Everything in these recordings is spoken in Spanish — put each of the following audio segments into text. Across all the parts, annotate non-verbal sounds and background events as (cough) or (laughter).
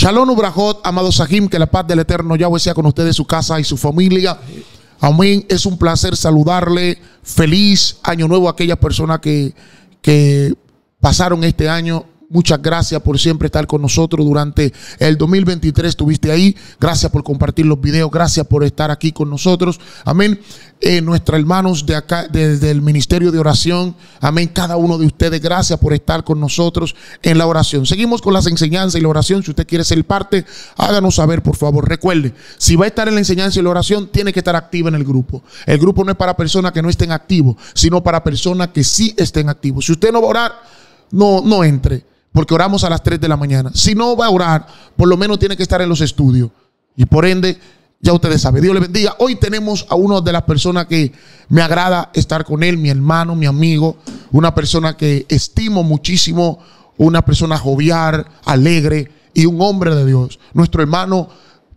Shalom Ubrajot, amado Sahim, que la paz del Eterno Yahweh sea con ustedes, su casa y su familia. Amén. Es un placer saludarle. Feliz año nuevo a aquellas personas que, que pasaron este año Muchas gracias por siempre estar con nosotros durante el 2023. Estuviste ahí. Gracias por compartir los videos. Gracias por estar aquí con nosotros. Amén. Eh, nuestros hermanos de acá, desde el Ministerio de Oración. Amén. Cada uno de ustedes, gracias por estar con nosotros en la oración. Seguimos con las enseñanzas y la oración. Si usted quiere ser parte, háganos saber, por favor. Recuerde, si va a estar en la enseñanza y la oración, tiene que estar activa en el grupo. El grupo no es para personas que no estén activos, sino para personas que sí estén activos. Si usted no va a orar, no, no entre porque oramos a las 3 de la mañana. Si no va a orar, por lo menos tiene que estar en los estudios. Y por ende, ya ustedes saben, Dios le bendiga. Hoy tenemos a una de las personas que me agrada estar con él, mi hermano, mi amigo, una persona que estimo muchísimo, una persona jovial, alegre y un hombre de Dios. Nuestro hermano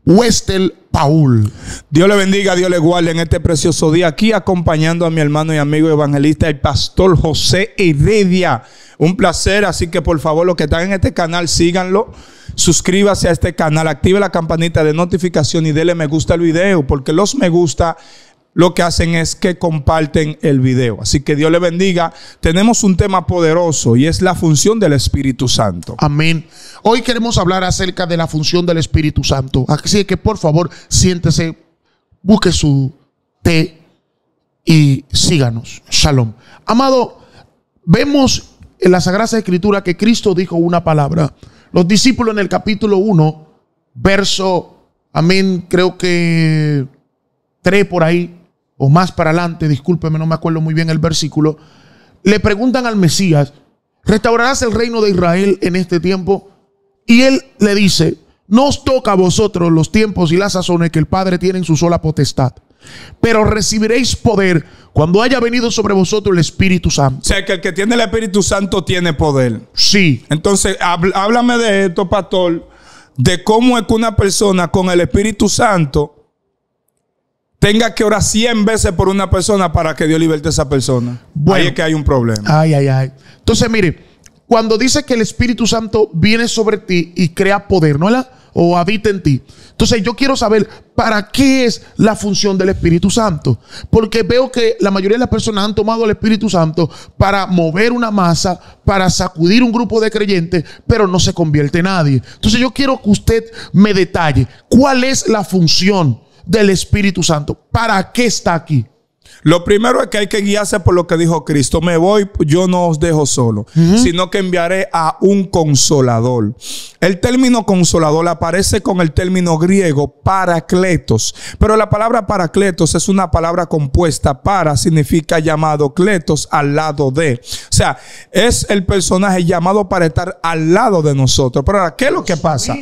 Westel Paul. Dios le bendiga, Dios le guarde en este precioso día. Aquí acompañando a mi hermano y amigo evangelista, el pastor José Heredia. Un placer, así que por favor, los que están en este canal, síganlo. Suscríbase a este canal, active la campanita de notificación y dele me gusta al video, porque los me gusta lo que hacen es que comparten el video. Así que Dios le bendiga. Tenemos un tema poderoso y es la función del Espíritu Santo. Amén. Hoy queremos hablar acerca de la función del Espíritu Santo. Así que por favor, siéntese, busque su té y síganos. Shalom. Amado, vemos en la Sagrada Escritura que Cristo dijo una palabra. Los discípulos en el capítulo 1, verso, amén, creo que 3 por ahí, o más para adelante, discúlpeme, no me acuerdo muy bien el versículo, le preguntan al Mesías, ¿restaurarás el reino de Israel en este tiempo? Y él le dice, no os toca a vosotros los tiempos y las sazones que el Padre tiene en su sola potestad, pero recibiréis poder cuando haya venido sobre vosotros el Espíritu Santo. O sea, que el que tiene el Espíritu Santo tiene poder. Sí. Entonces, háblame de esto, pastor, de cómo es que una persona con el Espíritu Santo tenga que orar 100 veces por una persona para que Dios liberte a esa persona. Bueno, Ahí es que hay un problema. Ay, ay, ay. Entonces, mire, cuando dice que el Espíritu Santo viene sobre ti y crea poder, ¿no? La, o habita en ti. Entonces yo quiero saber para qué es la función del Espíritu Santo. Porque veo que la mayoría de las personas han tomado el Espíritu Santo para mover una masa, para sacudir un grupo de creyentes, pero no se convierte en nadie. Entonces yo quiero que usted me detalle cuál es la función del Espíritu Santo. ¿Para qué está aquí? Lo primero es que hay que guiarse por lo que dijo Cristo. Me voy, yo no os dejo solo, sino que enviaré a un consolador. El término consolador aparece con el término griego paracletos. Pero la palabra paracletos es una palabra compuesta. Para significa llamado, cletos al lado de. O sea, es el personaje llamado para estar al lado de nosotros. Pero ahora, ¿qué es lo que pasa?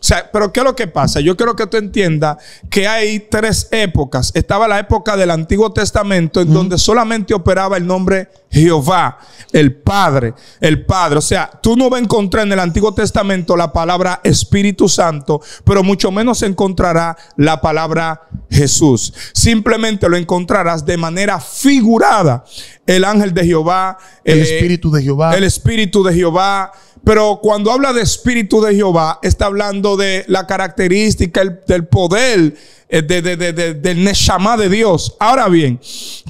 Sea, pero ¿qué es lo que pasa? Yo quiero que tú entiendas que hay tres épocas. Estaba la época del Antiguo Testamento en donde solamente operaba el nombre Jehová, el Padre, el Padre. O sea, tú no vas a encontrar en el Antiguo Testamento la palabra Espíritu Santo, pero mucho menos encontrará la palabra Jesús. Simplemente lo encontrarás de manera figurada. El ángel de Jehová. El eh, Espíritu de Jehová. El Espíritu de Jehová. Pero cuando habla de Espíritu de Jehová, está hablando de la característica del poder eh, de, de, del Neshama de Dios. Ahora bien,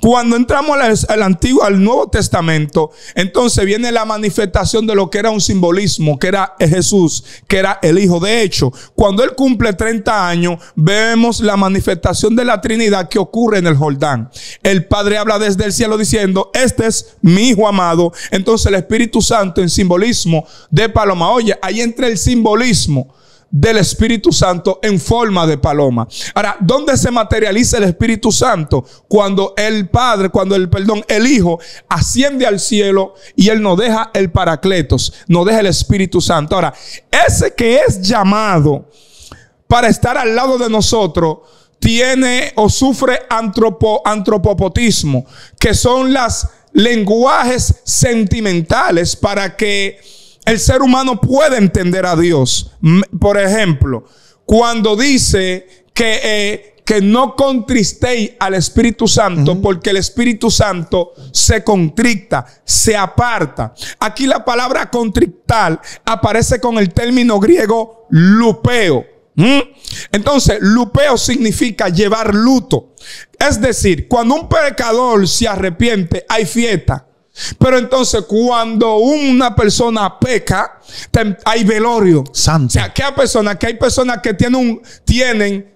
cuando entramos al, Antiguo, al Nuevo Testamento, entonces viene la manifestación de lo que era un simbolismo, que era Jesús, que era el Hijo. De hecho, cuando Él cumple 30 años, vemos la manifestación de la Trinidad que ocurre en el Jordán. El Padre habla desde el cielo diciendo, este es mi Hijo amado. Entonces el Espíritu Santo en simbolismo de paloma. Oye, ahí entra el simbolismo del Espíritu Santo en forma de paloma. Ahora, ¿dónde se materializa el Espíritu Santo? Cuando el Padre, cuando el, perdón, el Hijo asciende al cielo y Él nos deja el Paracletos, nos deja el Espíritu Santo. Ahora, ese que es llamado para estar al lado de nosotros, tiene o sufre antropo, antropopotismo, que son las lenguajes sentimentales para que el ser humano puede entender a Dios. Por ejemplo, cuando dice que, eh, que no contristéis al Espíritu Santo, porque el Espíritu Santo se contricta, se aparta. Aquí la palabra contrictar aparece con el término griego lupeo. ¿Mm? Entonces, lupeo significa llevar luto. Es decir, cuando un pecador se arrepiente, hay fiesta. Pero entonces cuando una persona peca, hay velorio. Santo. O sea, que hay personas, que hay personas que tienen un, tienen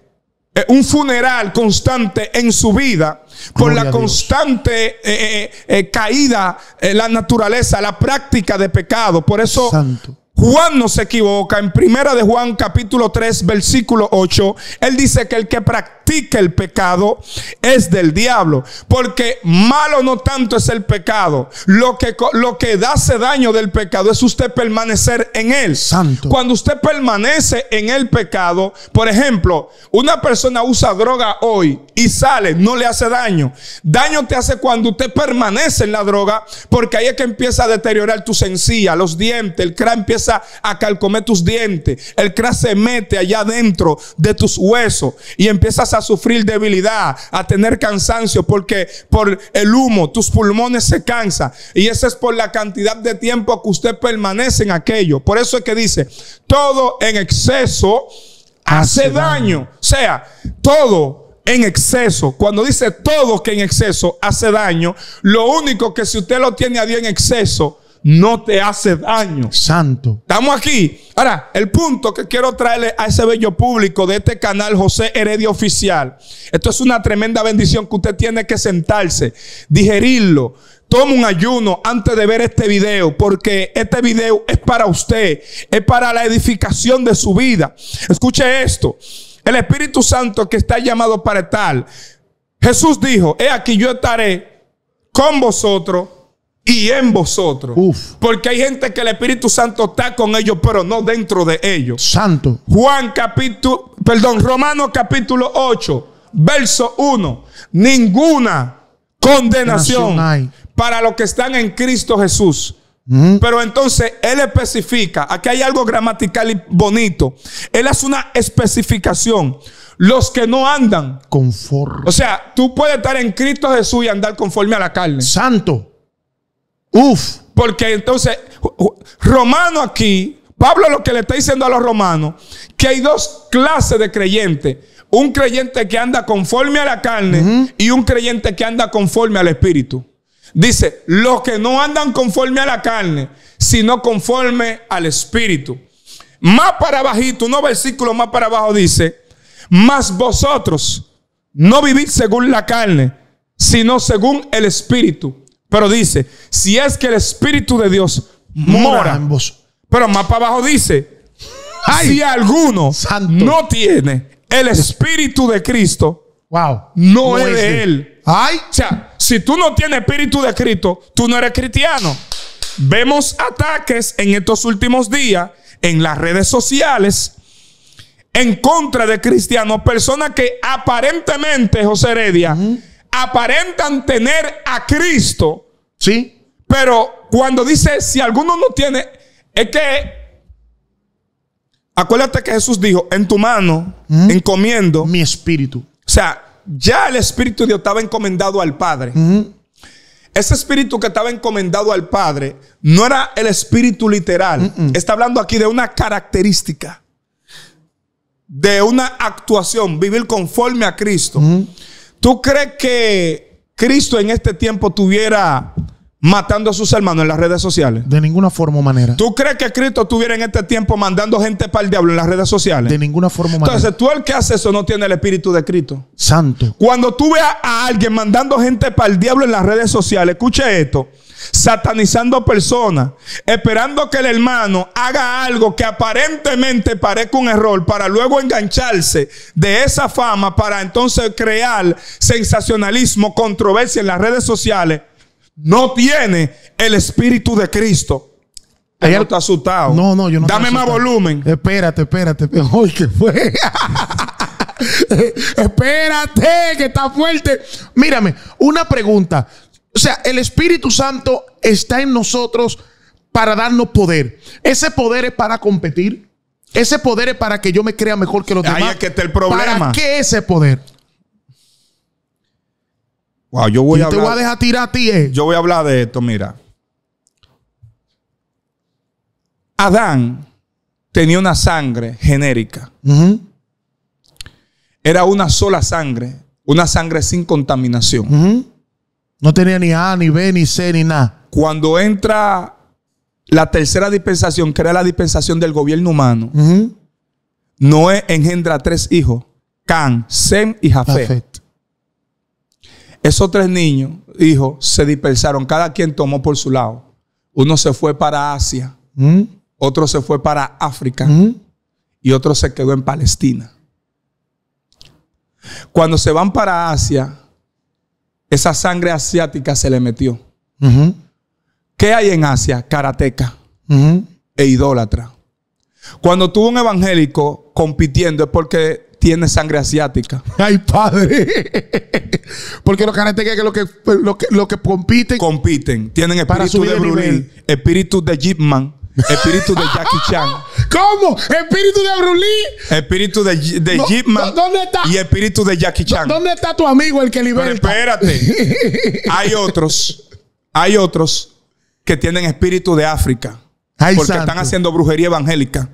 eh, un funeral constante en su vida por la constante eh, eh, caída en la naturaleza, la práctica de pecado. Por eso Santo. Juan no se equivoca. En primera de Juan capítulo 3 versículo 8, él dice que el que practica el pecado es del diablo. Porque malo no tanto es el pecado. Lo que, lo que hace daño del pecado es usted permanecer en él. Santo. Cuando usted permanece en el pecado, por ejemplo, una persona usa droga hoy y sale, no le hace daño. Daño te hace cuando usted permanece en la droga, porque ahí es que empieza a deteriorar tu sencilla, los dientes, el cráneo empieza a calcomer tus dientes. El crack se mete allá dentro de tus huesos y empiezas a sufrir debilidad, a tener cansancio porque por el humo tus pulmones se cansan. Y eso es por la cantidad de tiempo que usted permanece en aquello. Por eso es que dice, todo en exceso hace, daño. O sea, todo en exceso. Cuando dice todo que en exceso hace daño, lo único que si usted lo tiene a Dios en exceso, no te hace daño. Santo. Estamos aquí. Ahora, el punto que quiero traerle a ese bello público de este canal José Heredia Oficial. Esto es una tremenda bendición que usted tiene que sentarse, digerirlo. Toma un ayuno antes de ver este video, porque este video es para usted, es para la edificación de su vida. Escuche esto. El Espíritu Santo que está llamado para tal. Jesús dijo, he aquí yo estaré con vosotros y en vosotros. Porque hay gente que el Espíritu Santo está con ellos, pero no dentro de ellos. Santo. Juan capítulo, perdón, Romanos capítulo 8, verso 1. Ninguna condenación hay. para los que están en Cristo Jesús. Pero entonces él especifica, aquí hay algo gramatical y bonito. Él hace una especificación. Los que no andan conforme. O sea, tú puedes estar en Cristo Jesús y andar conforme a la carne. Santo. Uf. Porque entonces, Romano aquí, Pablo lo que le está diciendo a los romanos, que hay dos clases de creyentes. Un creyente que anda conforme a la carne y un creyente que anda conforme al espíritu. Dice, los que no andan conforme a la carne, sino conforme al espíritu. Más para abajito, unos versículos más para abajo dice, mas vosotros no vivís según la carne, sino según el espíritu. Pero dice, si es que el Espíritu de Dios mora, en vos. Pero más para abajo dice, si alguno no tiene el Espíritu de Cristo, wow. no, es, de, él. Ay. O sea, si tú no tienes Espíritu de Cristo, tú no eres cristiano. Vemos ataques en estos últimos días en las redes sociales en contra de cristianos, personas que aparentemente, José Heredia, aparentan tener a Cristo. Sí. Pero cuando dice, si alguno no tiene, es que Acuérdate que Jesús dijo, en tu mano encomiendo mi espíritu. O sea, ya el espíritu de Dios estaba encomendado al Padre. Ese espíritu que estaba encomendado al Padre no era el espíritu literal. Está hablando aquí de una característica, de una actuación, vivir conforme a Cristo. ¿Tú crees que Cristo en este tiempo tuviera matando a sus hermanos en las redes sociales? De ninguna forma o manera. ¿Tú crees que Cristo estuviera en este tiempo mandando gente para el diablo en las redes sociales? De ninguna forma o manera. Entonces, tú el que hace eso no tiene el espíritu de Cristo. Santo. Cuando tú veas a alguien mandando gente para el diablo en las redes sociales, escuche esto satanizando personas, esperando que el hermano haga algo que aparentemente parezca un error para luego engancharse de esa fama para entonces crear sensacionalismo, controversia en las redes sociales, no tiene el espíritu de Cristo. Ella está asustado. No, no, yo no. Dame más volumen. Espérate, espérate. Uy, (laughs) ¿qué fue? (laughs) espérate, que está fuerte. Mírame, una pregunta. O sea, el Espíritu Santo está en nosotros para darnos poder. Ese poder es para competir. Ese poder es para que yo me crea mejor que los demás. Ahí es que está el problema. ¿Para qué ese poder? Wow, yo voy Y a te voy a hablar. dejar tirar a ti, eh. Yo voy a hablar de esto, mira. Adán tenía una sangre genérica. Era una sola sangre, una sangre sin contaminación. No tenía ni A, ni B, ni C, ni nada. Cuando entra la tercera dispensación, que era la dispensación del gobierno humano. Noé engendra tres hijos, Can, Sem y Jafet. Perfecto. Esos tres niños, hijos, se dispersaron, cada quien tomó por su lado. Uno se fue para Asia, otro se fue para África y otro se quedó en Palestina. Cuando se van para Asia, esa sangre asiática se le metió. ¿Qué hay en Asia? Karateca e idólatra. Cuando tuvo un evangélico compitiendo es porque tiene sangre asiática. (laughs) Ay, padre. Porque los karatekas que lo que, lo que, lo que compiten. Compiten. Tienen espíritu de de Bruce nivel. Lee, espíritu de Jeep Man, espíritu de Jackie Chan, (laughs) ¿Cómo? Espíritu de Brulí. espíritu de, de No, Jeep Man ¿dó- dónde está? y espíritu de Jackie Chan. ¿Dónde está tu amigo el que Pero liberta? espérate. (laughs) Hay otros, hay otros que tienen espíritu de África. Ay, porque santo. están haciendo brujería evangélica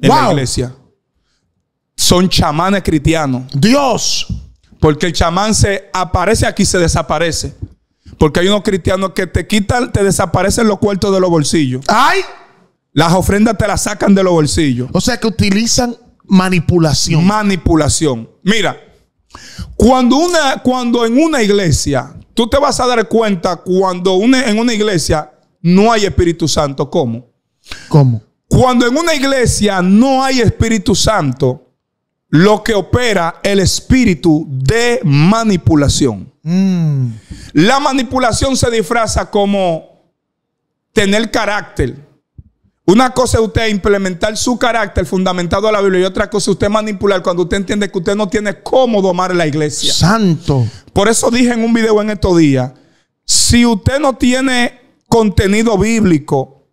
en la iglesia. Son chamanes cristianos. Dios. Porque el chamán se aparece aquí y se desaparece. Porque hay unos cristianos que te quitan, te desaparecen los cuartos de los bolsillos. Ay. Las ofrendas te las sacan de los bolsillos. O sea que utilizan manipulación. Manipulación. Mira, cuando, una, cuando en una iglesia, tú te vas a dar cuenta cuando una- en una iglesia no hay Espíritu Santo. ¿Cómo? ¿Cómo? Cuando en una iglesia no hay Espíritu Santo, lo que opera el espíritu de manipulación. Mm. La manipulación se disfraza como tener carácter. Una cosa es usted implementar su carácter fundamentado a la Biblia y otra cosa es usted manipular cuando usted entiende que usted no tiene cómo domar la iglesia. Santo. Por eso dije en un video en estos días, si usted no tiene contenido bíblico,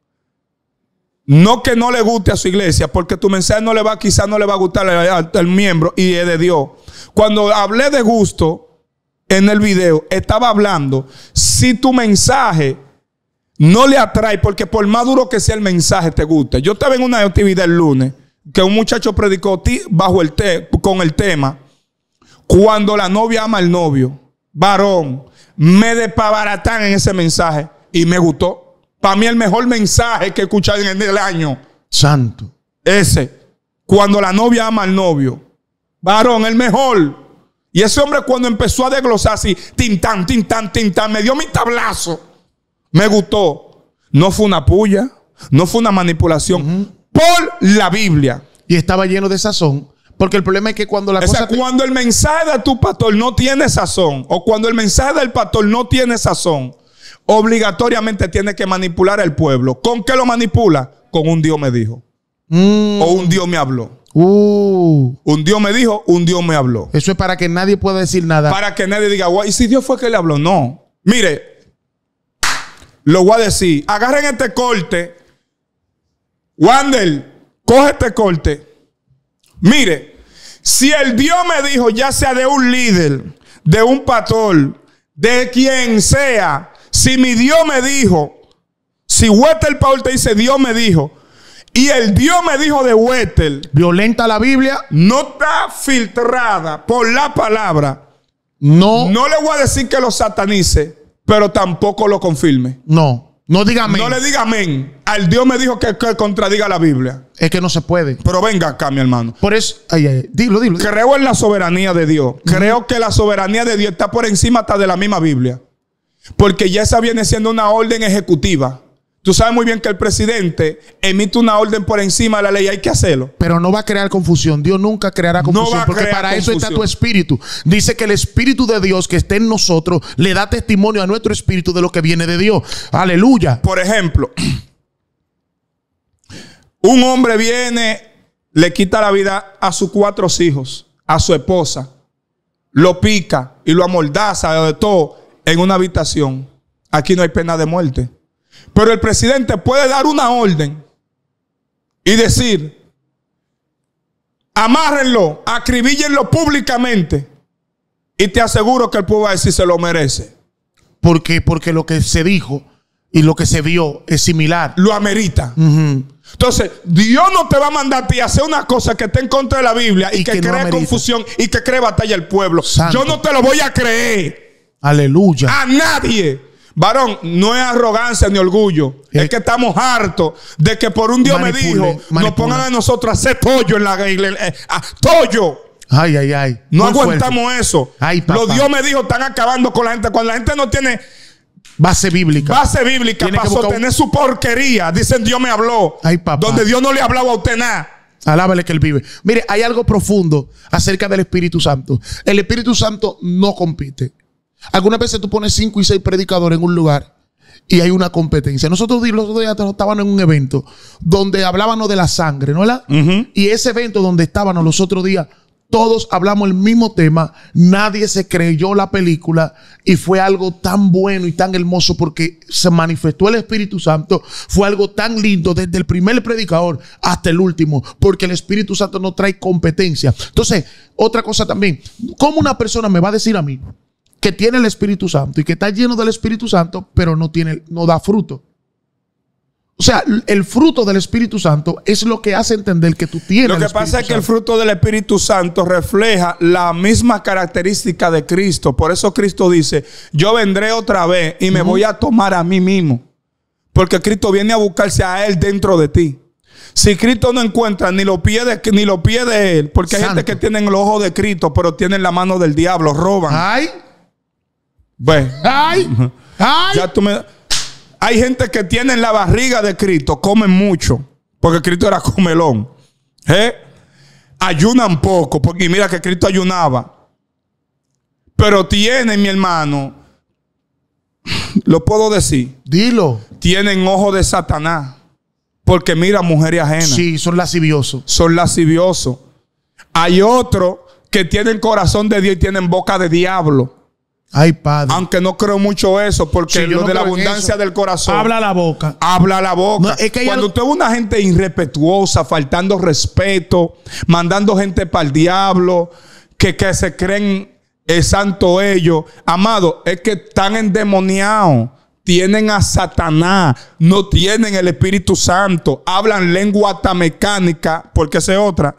no que no le guste a su iglesia, porque tu mensaje no le va, quizás no le va a gustar al, al- al miembro y es de Dios. Cuando hablé de gusto en el video, estaba hablando, si tu mensaje no le atrae, porque por más duro que sea el mensaje, te gusta. Yo estaba en una actividad el lunes que un muchacho predicó ti- bajo el te- con el tema cuando la novia ama al novio, varón, me despabaratan en ese mensaje y me gustó. Para mí el mejor mensaje que he escuchado en el año, Santo. ese, cuando la novia ama al novio, varón, el mejor. Y ese hombre cuando empezó a desglosar así, tintán, tintán, tintán, me dio mi tablazo. Me gustó. No fue una puya, no fue una manipulación. Por la Biblia. Y estaba lleno de sazón. Porque el problema es que cuando la O sea, te- cuando el mensaje de tu pastor no tiene sazón, o cuando el mensaje del pastor no tiene sazón, obligatoriamente tiene que manipular al pueblo. ¿Con qué lo manipula? Con un Dios me dijo. Mm. O un Dios me habló. Uh. Un Dios me dijo, un Dios me habló. Eso es para que nadie pueda decir nada. Para que nadie diga, "Guay, ¿y si Dios fue que le habló? No. Mire, lo voy a decir. Agarren este corte. Wander, coge este corte. Mire, si el Dios me dijo, ya sea de un líder, de un pastor, de quien sea, si mi Dios me dijo, si Wettel Paul te dice Dios me dijo, y el Dios me dijo de Wettel, Violenta la Biblia. no está filtrada por la palabra. No. no le voy a decir que lo satanice, pero tampoco lo confirme. No. dígame. No le diga amén. Al Dios me dijo que, que contradiga la Biblia. Es que no se puede. Pero venga acá, mi hermano. Por eso. Ay, ay, ay. Dilo, dilo. Creo en la soberanía de Dios. Creo que la soberanía de Dios está por encima hasta de la misma Biblia. Porque ya esa viene siendo una orden ejecutiva. Tú sabes muy bien que el presidente emite una orden por encima de la ley. Hay que hacerlo. Pero no va a crear confusión. Dios nunca creará confusión. va a porque crear para eso está tu espíritu. Dice que el espíritu de Dios que esté en nosotros le da testimonio a nuestro espíritu de lo que viene de Dios. Aleluya. Por ejemplo, (clears throat) un hombre viene, le quita la vida a sus cuatro hijos, a su esposa, lo pica y lo amordaza de todo en una habitación. Aquí no hay pena de muerte. Pero el presidente puede dar una orden y decir, amárrenlo, acribíllenlo públicamente. Y te aseguro que el pueblo va a decir se lo merece. Porque, porque lo que se dijo y lo que se vio es similar. Lo amerita. Entonces, Dios no te va a mandar a ti a hacer una cosa que esté en contra de la Biblia y, Y que, que cree confusión y que cree batalla al pueblo. Santo. Yo no te lo voy a creer Aleluya. a nadie. Varón, no es arrogancia ni orgullo. Eh. Es que estamos hartos de que por un Dios me Manipulen, dijo, nos pongan a nosotros a hacer tollo en la iglesia. eh, tollo. Ay, ay, ay. No Muy aguantamos fuerte. eso. Ay, papá. Los Dios me dijo están acabando con la gente. Cuando la gente no tiene Base bíblica. base bíblica Tiene para un- sostener su porquería, dicen Dios me habló. Ay, papá. Donde Dios no le hablaba a usted nada. Alábale que él vive. Mire, hay algo profundo acerca del Espíritu Santo. El Espíritu Santo no compite. Algunas veces tú pones cinco y seis predicadores en un lugar y hay una competencia. Nosotros los otros días estábamos en un evento donde hablábamos de la sangre, ¿no? ¿verdad? Y ese evento donde estábamos los otros días, todos hablamos el mismo tema, nadie se creyó la película y fue algo tan bueno y tan hermoso porque se manifestó el Espíritu Santo, fue algo tan lindo desde el primer predicador hasta el último, porque el Espíritu Santo no trae competencia. Entonces, otra cosa también, ¿cómo una persona me va a decir a mí que tiene el Espíritu Santo y que está lleno del Espíritu Santo, pero no tiene, no da fruto? O sea, el fruto del Espíritu Santo es lo que hace entender que tú tienes. Lo que pasa es que el fruto del Espíritu Santo refleja la misma característica de Cristo. Por eso Cristo dice, yo vendré otra vez y me voy a tomar a mí mismo. Porque Cristo viene a buscarse a Él dentro de ti. Si Cristo no encuentra ni los pies de, ni los pies de Él, porque hay gente que tiene el ojo de Cristo, pero tienen la mano del diablo, roban. Ay, Ve, ay, ay. ya tú me- Hay gente que tiene la barriga de Cristo, comen mucho, porque Cristo era comelón. ¿Eh? Ayunan poco, porque mira que Cristo ayunaba. Pero tienen, mi hermano, lo puedo decir, Dilo. tienen ojo de Satanás, porque mira mujeres ajenas. Sí, son lasciviosos. Son lasciviosos. Hay otros que tienen corazón de Dios y tienen boca de diablo. Ay, padre. Aunque no creo mucho eso, porque Sí, lo no de la abundancia eso. del corazón. Habla la boca. Habla la boca. No, es que Cuando usted ve una gente irrespetuosa, faltando respeto, mandando gente para el diablo, que, que se creen el santo ellos, amado, es que están endemoniados. Tienen a Satanás, no tienen el Espíritu Santo, hablan lengua mecánica, porque esa es otra.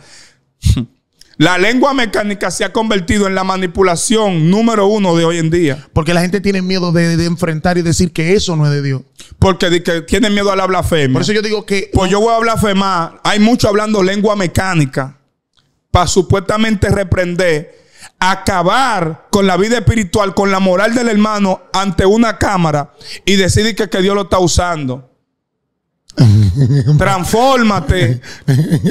La lengua mecánica se ha convertido en la manipulación número uno de hoy en día. Porque la gente tiene miedo de, de enfrentar y decir que eso no es de Dios. Porque di que tienen miedo a la blasfemia. Por eso yo digo que Pues yo voy a blasfemar. Hay mucho hablando lengua mecánica para supuestamente reprender, acabar con la vida espiritual, con la moral del hermano ante una cámara y decidir que, que Dios lo está usando. (laughs) transfórmate,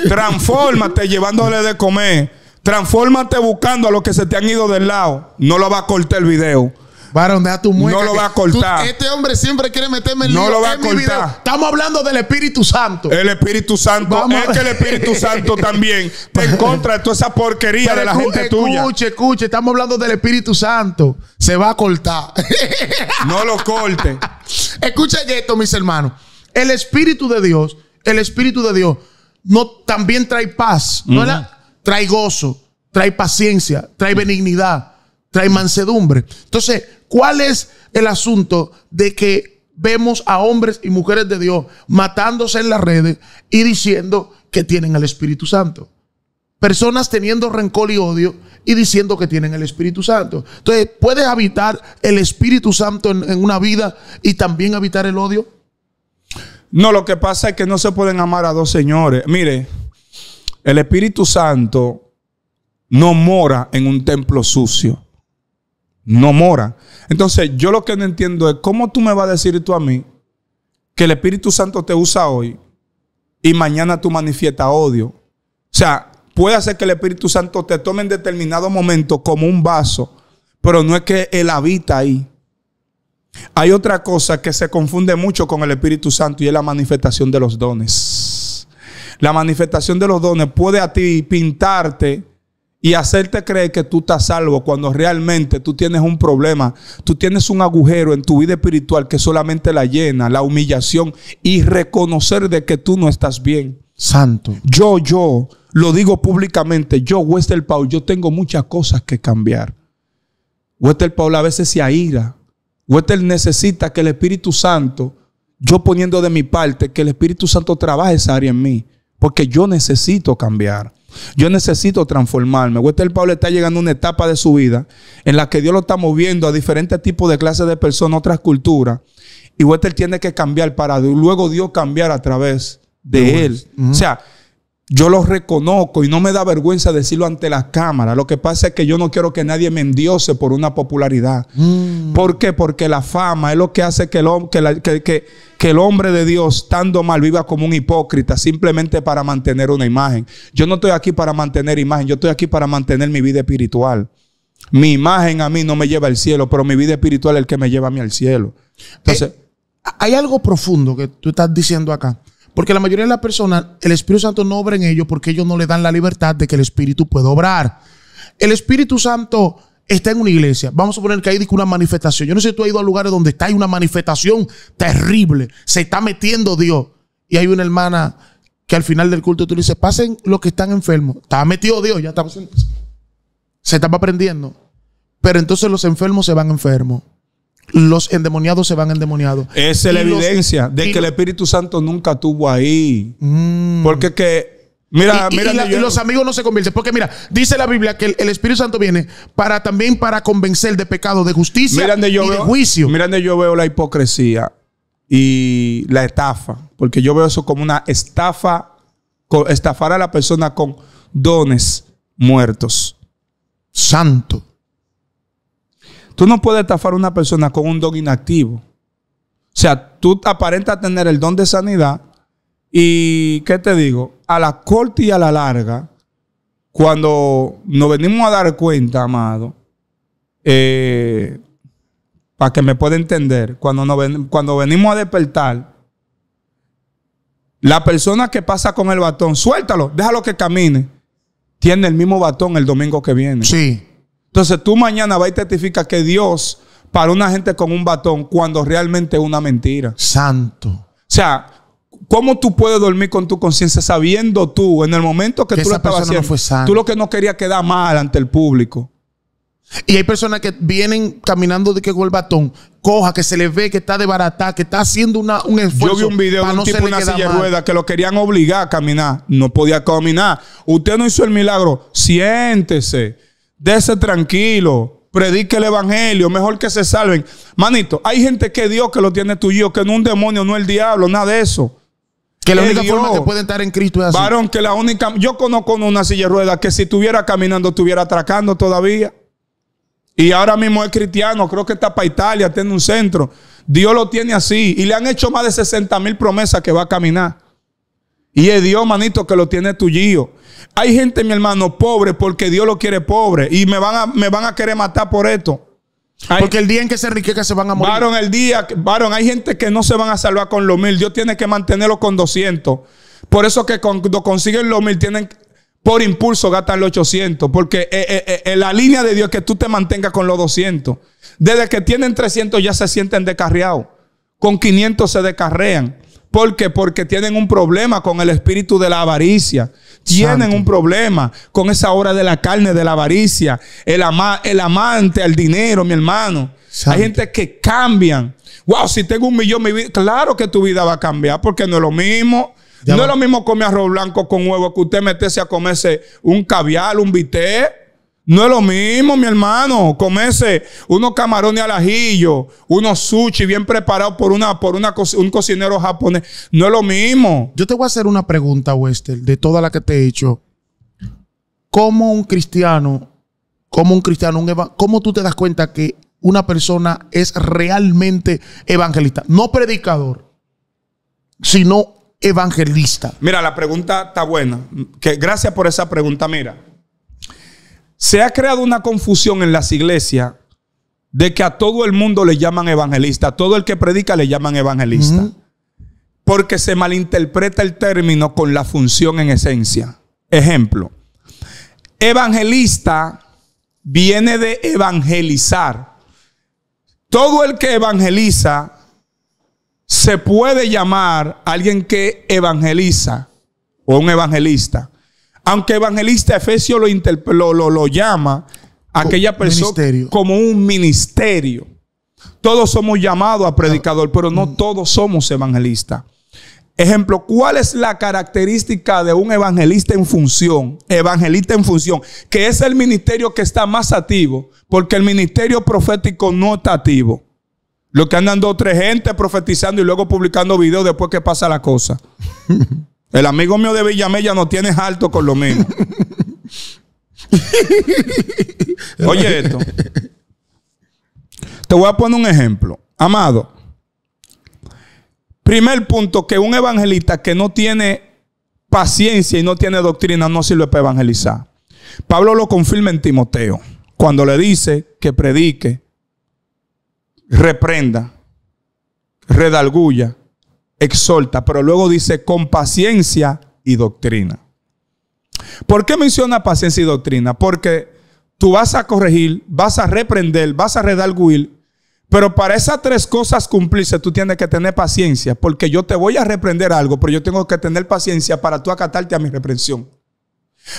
transfórmate llevándole de comer, transfórmate buscando a los que se te han ido del lado. No lo va a cortar el video. varón, deja tu mueca. No lo va a cortar. tú- este hombre siempre quiere meterme en No lío lo va a cortar. Estamos hablando del Espíritu Santo. El Espíritu Santo, Vamos es que el Espíritu (laughs) Santo también te en contra de toda esa porquería Pero de la escu- gente tuya. Escuche, escuche, estamos hablando del Espíritu Santo. Se va a cortar. No lo corte. (laughs) Escuchen esto, mis hermanos. El Espíritu de Dios, el Espíritu de Dios, no también trae paz, ¿no es verdad? Trae gozo, trae paciencia, trae benignidad, trae mansedumbre. Entonces, ¿cuál es el asunto de que vemos a hombres y mujeres de Dios matándose en las redes y diciendo que tienen el Espíritu Santo? Personas teniendo rencor y odio y diciendo que tienen el Espíritu Santo. Entonces, ¿puedes habitar el Espíritu Santo en, en una vida y también habitar el odio? No, lo que pasa es que no se pueden amar a dos señores. Mire, el Espíritu Santo no mora en un templo sucio. No mora. Entonces, yo lo que no entiendo es cómo tú me vas a decir tú a mí que el Espíritu Santo te usa hoy y mañana tú manifiestas odio. O sea, puede hacer que el Espíritu Santo te tome en determinado momento como un vaso, pero no es que Él habita ahí. Hay otra cosa que se confunde mucho con el Espíritu Santo y es la manifestación de los dones. La manifestación de los dones puede a ti pintarte y hacerte creer que tú estás salvo cuando realmente tú tienes un problema. Tú tienes un agujero en tu vida espiritual que solamente la llena, la humillación y reconocer de que tú no estás bien. Santo. Yo, yo, lo digo públicamente, yo, Wester Paul, yo tengo muchas cosas que cambiar. Wester Paul a veces se aira. Wester necesita que el Espíritu Santo, yo poniendo de mi parte, que el Espíritu Santo trabaje esa área en mí. Porque yo necesito cambiar. Yo necesito transformarme. Wester Pablo está llegando a una etapa de su vida en la que Dios lo está moviendo a diferentes tipos de clases de personas, otras culturas. Y Wester tiene que cambiar para luego Dios cambiar a través de él. O sea, yo lo reconozco y no me da vergüenza decirlo ante la cámara. Lo que pasa es que yo no quiero que nadie me endiose por una popularidad. Mm. ¿Por qué? Porque la fama es lo que hace que el, que, que, que el hombre de Dios, estando mal, viva como un hipócrita simplemente para mantener una imagen. Yo no estoy aquí para mantener imagen, yo estoy aquí para mantener mi vida espiritual. Mi imagen a mí no me lleva al cielo, pero mi vida espiritual es el que me lleva a mí al cielo. Entonces, eh, hay algo profundo que tú estás diciendo acá. Porque la mayoría de las personas, el Espíritu Santo no obra en ellos porque ellos no le dan la libertad de que el Espíritu pueda obrar. El Espíritu Santo está en una iglesia. Vamos a poner que hay una manifestación. Yo no sé si tú has ido a lugares donde está hay una manifestación terrible. Se está metiendo Dios. Y hay una hermana que al final del culto tú le dices, pasen los que están enfermos. Estaba metido Dios, ya estaba, se estaba aprendiendo. Pero entonces los enfermos se van enfermos los endemoniados se van endemoniados. Esa es la evidencia de que el Espíritu Santo nunca estuvo ahí. Mm. Porque que Mira, y, mira, y, los amigos no se convierten. Porque mira, dice la Biblia que el, Espíritu Santo viene para también para convencer de pecado, de justicia y de juicio. Mira donde yo veo la hipocresía y la estafa. Porque yo veo eso como una estafa, estafar a la persona con dones muertos. Santo. Tú no puedes estafar a una persona con un don inactivo. O sea, tú aparentas tener el don de sanidad y, ¿qué te digo? A la corta y a la larga, cuando nos venimos a dar cuenta, amado, eh, para que me pueda entender, cuando, cuando venimos a despertar, la persona que pasa con el batón, suéltalo, déjalo que camine, tiene el mismo batón el domingo que viene. Sí. Entonces tú mañana vas y testificas que Dios para una gente con un batón cuando realmente es una mentira. Santo. O sea, ¿cómo tú puedes dormir con tu conciencia sabiendo tú en el momento que, tú lo estabas haciendo? tú lo que no querías quedar mal ante el público. Y hay personas que vienen caminando de que con el batón, coja, que se le ve que está de barata, que está haciendo una, un esfuerzo. Yo vi un video de un tipo en una silla de ruedas que lo querían obligar a caminar. No podía caminar. Usted no hizo el milagro. Siéntese. Dese tranquilo. Predique el evangelio. Mejor que se salven. Manito, hay gente que Dios que lo tiene tuyo, que no un demonio, no el diablo, nada de eso. Que la única forma que pueden estar en Cristo es así. Varón, que la única. Yo conozco una silla de ruedas que si estuviera caminando, estuviera atracando todavía. Y ahora mismo es cristiano, creo que está para Italia, tiene un centro. Dios lo tiene así. Y le han hecho más de 60 mil promesas que va a caminar. Y es Dios, manito, que lo tiene tuyo. Hay gente, mi hermano, pobre porque Dios lo quiere pobre. Y me van a, me van a querer matar por esto. porque el día en que se enriquezca se van a morir. Varón, el día, varón, hay gente que no se van a salvar con los mil. Dios tiene que mantenerlo con 200. Por eso que cuando consiguen los mil, tienen por impulso gastar los 800. Porque eh, eh, eh, la línea de Dios es que tú te mantengas con los 200. Desde que tienen 300 ya se sienten descarriados. Con 500 se descarrean. ¿Por qué? Porque tienen un problema con el espíritu de la avaricia. Tienen un problema con esa hora de la carne, de la avaricia. El, el amante al dinero, mi hermano. Hay gente que cambian. Wow, si tengo un millón, mi vida, claro que tu vida va a cambiar porque no es lo mismo. no es lo mismo comer arroz blanco con huevo que usted metese a comerse un caviar, un bité. No es lo mismo, mi hermano, comerse unos camarones al ajillo, unos sushi bien preparados por, una, por una, un cocinero japonés. No es lo mismo. Yo te voy a hacer una pregunta, Wester, de toda la que te he hecho. ¿Cómo un cristiano, como un cristiano, un cómo tú te das cuenta que una persona es realmente evangelista? No predicador, sino evangelista. Mira, la pregunta está buena. Que, gracias por esa pregunta. Mira. Se ha creado una confusión en las iglesias de que a todo el mundo le llaman evangelista, a todo el que predica le llaman evangelista. Porque se malinterpreta el término con la función en esencia. Ejemplo, evangelista viene de evangelizar. Todo el que evangeliza se puede llamar alguien que evangeliza o un evangelista. Aunque evangelista Efesio lo, lo, lo, llama aquella persona ministerio. como un ministerio. Todos somos llamados a predicador, pero no todos somos evangelistas. Ejemplo, ¿cuál es la característica de un evangelista en función? Evangelista en función, que es el ministerio que está más activo, porque el ministerio profético no está activo. Lo que andan dos o tres gente profetizando y luego publicando videos después que pasa la cosa. (laughs) El amigo mío de Villamella no tiene alto con lo mismo. (laughs) Oye esto. Te voy a poner un ejemplo. Amado, primer punto, que un evangelista que no tiene paciencia y no tiene doctrina no sirve para evangelizar. Pablo lo confirma en Timoteo, cuando le dice que predique, reprenda, redalgulla, exhorta, pero luego dice con paciencia y doctrina. ¿Por qué menciona paciencia y doctrina? Porque tú vas a corregir, vas a reprender, vas a redalguir, pero para esas tres cosas cumplirse, tú tienes que tener paciencia, porque yo te voy a reprender algo, pero yo tengo que tener paciencia para tú acatarte a mi reprensión.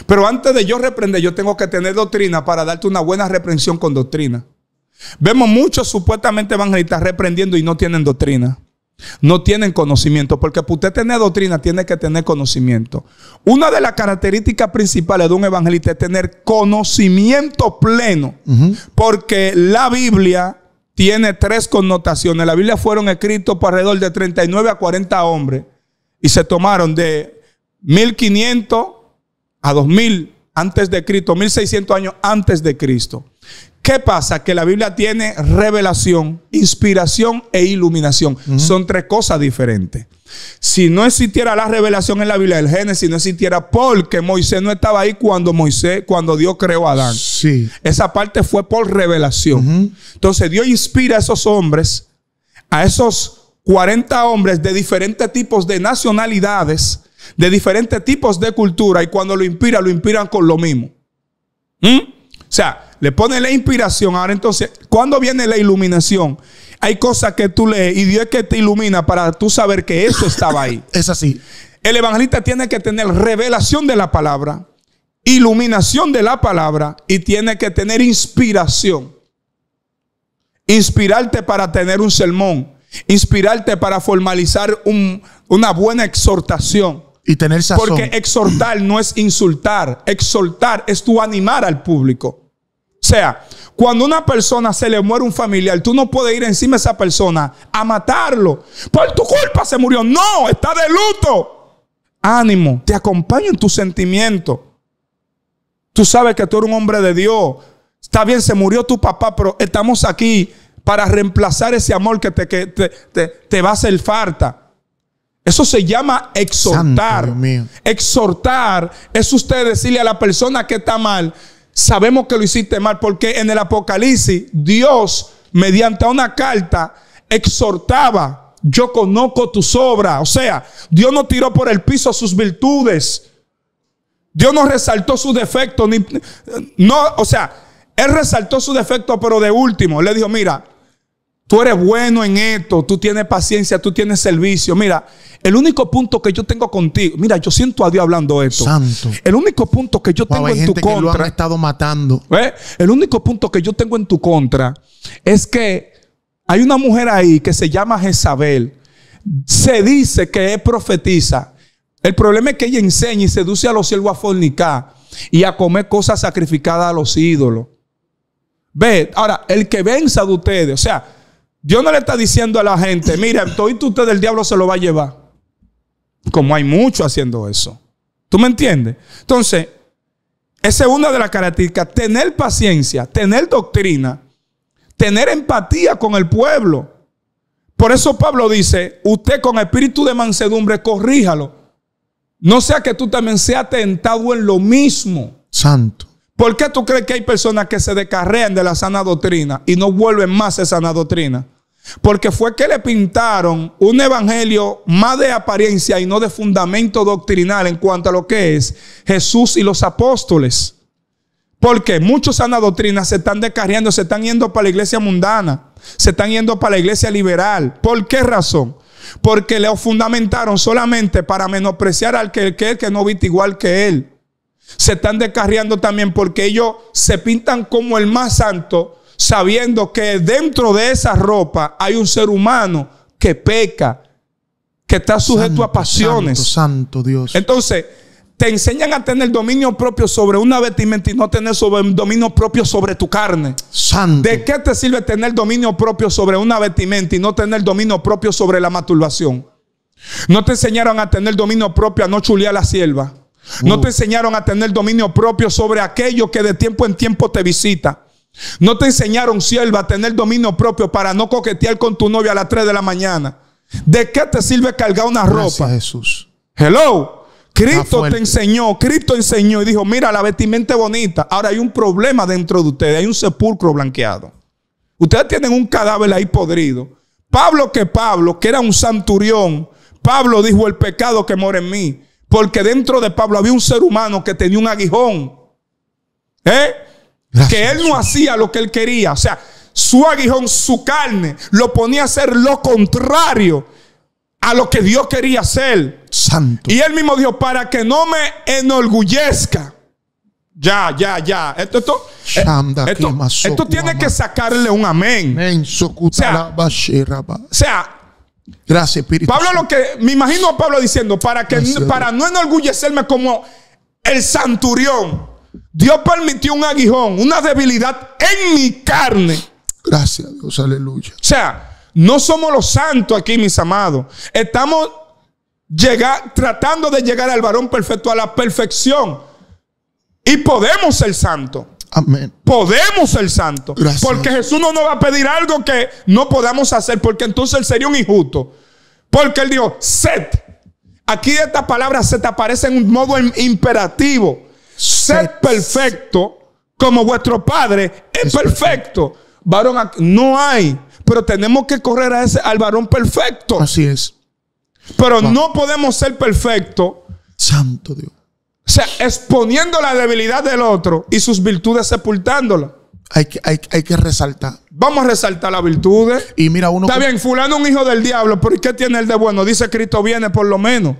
Pero antes de yo reprender, yo tengo que tener doctrina para darte una buena reprensión con doctrina. Vemos muchos supuestamente evangelistas reprendiendo y no tienen doctrina. No tienen conocimiento, porque para usted tener doctrina tiene que tener conocimiento. Una de las características principales de un evangelista es tener conocimiento pleno, porque la Biblia tiene tres connotaciones. La Biblia fueron escritos por alrededor de 39 a 40 hombres y se tomaron de 1500 a 2000 antes de Cristo, 1600 años antes de Cristo. ¿Qué pasa? Que la Biblia tiene revelación, inspiración e iluminación. Son tres cosas diferentes. Si no existiera la revelación en la Biblia del Génesis, no existiera porque Moisés no estaba ahí cuando Moisés, cuando Dios creó a Adán. Sí. Esa parte fue por revelación. Entonces Dios inspira a esos hombres, a esos 40 hombres de diferentes tipos de nacionalidades, de diferentes tipos de cultura, y cuando lo inspira, lo inspiran con lo mismo. ¿Mm? O sea, le pone la inspiración. Ahora entonces, cuando viene la iluminación? Hay cosas que tú lees y Dios es que te ilumina para tú saber que eso estaba ahí. (laughs) Es así. El evangelista tiene que tener revelación de la palabra, iluminación de la palabra y tiene que tener inspiración. Inspirarte para tener un sermón, inspirarte para formalizar un- una buena exhortación. Porque exhortar no es insultar, exhortar es tú animar al público. O sea, cuando una persona se le muere un familiar, tú no puedes ir encima de esa persona a matarlo. Por tu culpa se murió. No, está de luto. Ánimo, te acompaño en tu sentimiento. Tú sabes que tú eres un hombre de Dios. Está bien, se murió tu papá, pero estamos aquí para reemplazar ese amor que te, que te, te- te va a hacer falta. Eso se llama exhortar. Santo. Exhortar es usted decirle a la persona que está mal, sabemos que lo hiciste mal, porque en el Apocalipsis Dios, mediante una carta, exhortaba, yo conozco tus obras. O sea, Dios no tiró por el piso sus virtudes. Dios no resaltó su defecto, ni, no, o sea, Él resaltó su defecto, pero de último, le dijo, mira, tú eres bueno en esto, tú tienes paciencia, tú tienes servicio. Mira, el único punto que yo tengo contigo, mira, yo siento a Dios hablando esto. Santo. El único punto que yo Wow, tengo hay en tu gente que lo han contra, estado matando. ¿eh? el único punto que yo tengo en tu contra es que hay una mujer ahí que se llama Jezabel. Se dice que es profetiza. El problema es que ella enseña y seduce a los siervos a fornicar y a comer cosas sacrificadas a los ídolos. Ve, ahora, el que venza de ustedes, o sea, Dios no le está diciendo a la gente, mira, todo usted del diablo se lo va a llevar. Como hay muchos haciendo eso. ¿Tú me entiendes? Entonces, esa es una de las características. Tener paciencia, tener doctrina, tener empatía con el pueblo. Por eso Pablo dice, usted con espíritu de mansedumbre, corríjalo. No sea que tú también seas tentado en lo mismo. Santo. ¿Por qué tú crees que hay personas que se descarrean de la sana doctrina y no vuelven más a esa sana doctrina? Porque fue que le pintaron un evangelio más de apariencia y no de fundamento doctrinal en cuanto a lo que es Jesús y los apóstoles. Porque muchos sana doctrina se están descarriando, se están yendo para la iglesia mundana, se están yendo para la iglesia liberal. ¿Por qué razón? Porque le fundamentaron solamente para menospreciar al que, que, que no viste igual que él. se están descarriando también porque ellos se pintan como el más santo, sabiendo que dentro de esa ropa hay un ser humano que peca, que está sujeto Santo, a pasiones. Santo, santo Dios. Entonces, te enseñan a tener dominio propio sobre una vestimenta y no tener sobre, dominio propio sobre tu carne. Santo. ¿De qué te sirve tener dominio propio sobre una vestimenta y no tener dominio propio sobre la masturbación? No te enseñaron a tener dominio propio a no chulear la sierva. No Uh. te enseñaron a tener dominio propio sobre aquello que de tiempo en tiempo te visita. No te enseñaron, sierva, a tener dominio propio para no coquetear con tu novia a las 3 de la mañana. ¿De qué te sirve cargar una Gracias, ropa? Jesús. Hello. Cristo te enseñó, Cristo enseñó y dijo, mira, la vestimenta es bonita. Ahora hay un problema dentro de ustedes, hay un sepulcro blanqueado. Ustedes tienen un cadáver ahí podrido. Pablo que Pablo, que era un santurión, Pablo dijo, el pecado que mora en mí. Porque dentro de Pablo había un ser humano que tenía un aguijón. ¿Eh? Gracias, que él no Jesús. hacía lo que él quería. O sea, su aguijón, su carne, lo ponía a hacer lo contrario a lo que Dios quería hacer. Santo. Y él mismo dijo, para que no me enorgullezca. Ya, ya, ya. Esto, esto, eh, Shanda esto, tiene que sacarle un amén. O sea, Gracias, Espíritu Pablo lo que, me imagino a Pablo diciendo, para que Gracias, para no enorgullecerme como el santurión, Dios permitió un aguijón, una debilidad en mi carne. Gracias, Dios. Aleluya. O sea, no somos los santos aquí, mis amados. Estamos llega- tratando de llegar al varón perfecto, a la perfección. Y podemos ser santos. Amén. Podemos ser santos. Gracias. Porque Jesús no nos va a pedir algo que no podamos hacer, porque entonces él sería un injusto. Porque él dijo, sed. Aquí esta palabra se te aparece en un modo im- imperativo. Sed perfecto como vuestro Padre es, perfecto. Varón, no hay. Pero tenemos que correr a ese, al varón perfecto. Así es. Pero no podemos ser perfectos. Santo Dios. O sea, exponiendo la debilidad del otro y sus virtudes sepultándola. Hay que, hay, hay que resaltar. Vamos a resaltar las virtudes. Y mira, uno. Está bien, fulano es un hijo del diablo, pero ¿y qué tiene el de bueno? Dice Cristo viene por lo menos.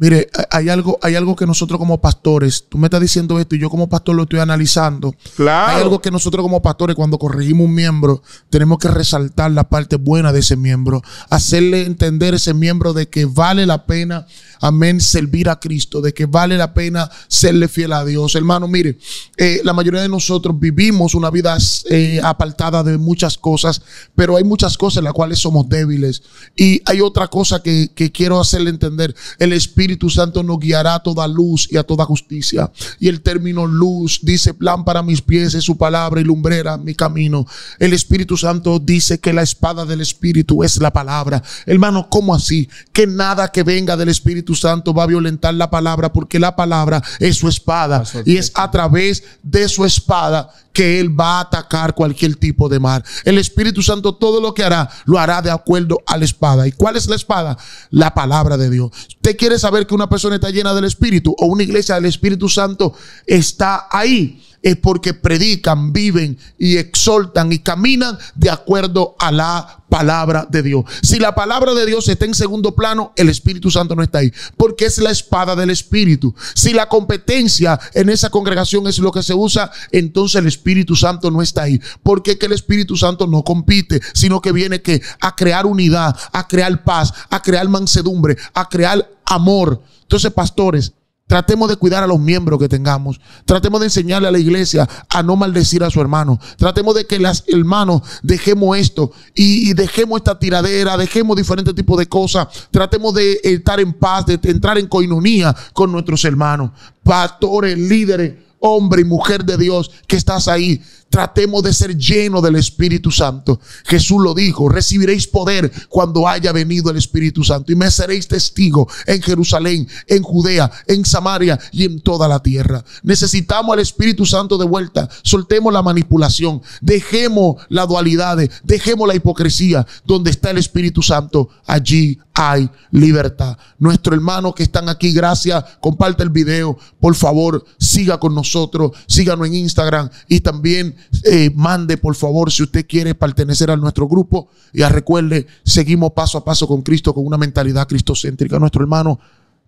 Mire, hay algo, hay algo que nosotros como pastores, tú me estás diciendo esto y yo como pastor lo estoy analizando. Claro. Hay algo que nosotros como pastores cuando corregimos un miembro, tenemos que resaltar la parte buena de ese miembro, hacerle entender a ese miembro de que vale la pena, amén, servir a Cristo, de que vale la pena serle fiel a Dios. Hermano, mire, eh, la mayoría de nosotros vivimos una vida eh, apartada de muchas cosas, pero hay muchas cosas en las cuales somos débiles. Y hay otra cosa que, que quiero hacerle entender. El Espíritu Santo nos guiará a toda luz y a toda justicia. Y el término luz dice, lámpara a mis pies es su palabra y lumbrera mi camino. El Espíritu Santo dice que la espada del Espíritu es la palabra. Hermano, ¿cómo así? Que nada que venga del Espíritu Santo va a violentar la palabra porque la palabra es su espada. Y es a través de su espada que Él va a atacar cualquier tipo de mal. El Espíritu Santo todo lo que hará, lo hará de acuerdo a la espada. ¿Y cuál es la espada? La palabra de Dios. ¿Usted quiere saber que una persona está llena del Espíritu o una iglesia del Espíritu Santo está ahí? Es porque predican, viven y exhortan y caminan de acuerdo a la palabra de Dios. Si la palabra de Dios está en segundo plano, el Espíritu Santo no está ahí, porque es la espada del Espíritu. Si la competencia en esa congregación es lo que se usa, entonces el Espíritu Santo no está ahí, porque que el Espíritu Santo no compite, sino que viene que a crear unidad, a crear paz, a crear mansedumbre, a crear amor. Entonces, pastores, Tratemos de cuidar a los miembros que tengamos. Tratemos de enseñarle a la iglesia a no maldecir a su hermano. Tratemos de que las hermanos dejemos esto y, y dejemos esta tiradera, dejemos diferentes tipos de cosas. Tratemos de estar en paz, de entrar en coinonía con nuestros hermanos. Pastores, líderes, hombre y mujer de Dios que estás ahí. Tratemos de ser llenos del Espíritu Santo. Jesús lo dijo, recibiréis poder cuando haya venido el Espíritu Santo y me seréis testigo en Jerusalén, en Judea, en Samaria y en toda la tierra. Necesitamos al Espíritu Santo de vuelta. Soltemos la manipulación, dejemos las dualidades, dejemos la hipocresía. Donde está el Espíritu Santo, allí hay libertad. Nuestro hermano que están aquí, gracias. Comparte el video. Por favor, siga con nosotros. Síganos en Instagram y también eh, mande, por favor, si usted quiere pertenecer a nuestro grupo. Y recuerde, seguimos paso a paso con Cristo con una mentalidad cristocéntrica. Nuestro hermano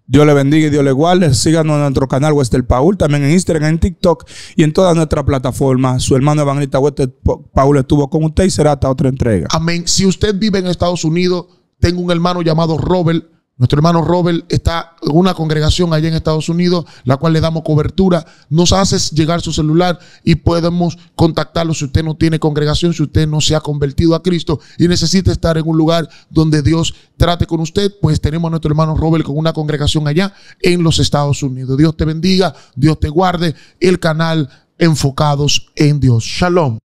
Dios le bendiga y Dios le guarde. Síganos en nuestro canal Wester Paul, también en Instagram, en TikTok y en todas nuestras plataformas. Su hermano evangelista Wester Paul estuvo con usted y será hasta otra entrega. Amén. Si usted vive en Estados Unidos, tengo un hermano llamado Robert nuestro hermano Robert está en una congregación allá en Estados Unidos, la cual le damos cobertura. Nos hace llegar su celular y podemos contactarlo si usted no tiene congregación, si usted no se ha convertido a Cristo y necesita estar en un lugar donde Dios trate con usted, pues tenemos a nuestro hermano Robert con una congregación allá en los Estados Unidos. Dios te bendiga, Dios te guarde. El canal Enfocados en Dios. Shalom.